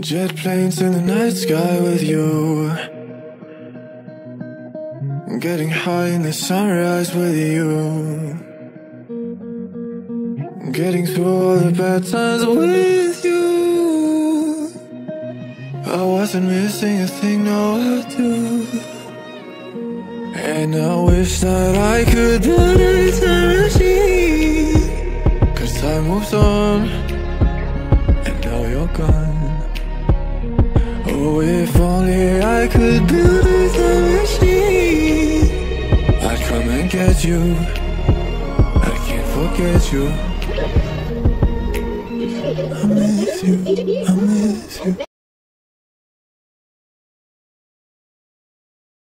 Jet planes in the night sky with you. Getting high in the sunrise with you. Getting through all the bad times with you. I wasn't missing a thing, no, I do. And I wish that I could build a machine. Cause time moves on, and now you're gone. I could build a machine, I'd come and get you. I can't forget you. I miss you, I miss you.